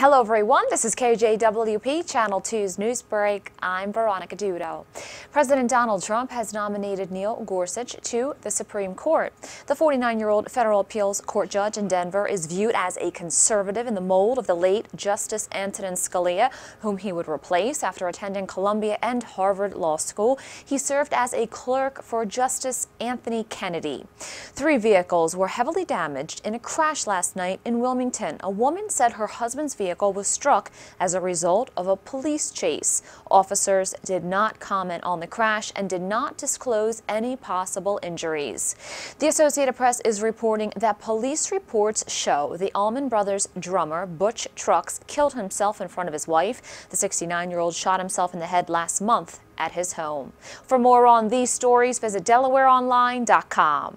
Hello everyone, this is KJWP Channel 2's News Break. I'm Veronica Dudo. President Donald Trump has nominated Neil Gorsuch to the Supreme Court. The 49-year-old federal appeals court judge in Denver is viewed as a conservative in the mold of the late Justice Antonin Scalia, whom he would replace after attending Columbia and Harvard Law School. He served as a clerk for Justice Anthony Kennedy. Three vehicles were heavily damaged in a crash last night in Wilmington. A woman said her husband's vehicle was struck as a result of a police chase. Officers did not comment the crash and did not disclose any possible injuries. The Associated Press is reporting that police reports show the Allman Brothers drummer Butch Trucks killed himself in front of his wife. The 69-year-old shot himself in the head last month at his home. For more on these stories, visit DelawareOnline.com.